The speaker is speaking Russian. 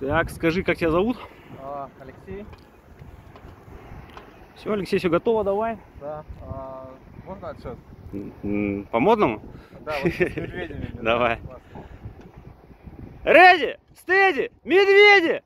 Так, скажи, как тебя зовут? А, Алексей, Все, Алексей, все готово, давай. да. А, можно отсчет? По модному? Да, вот с медведями. Давай. Реди! Стеди! Медведи!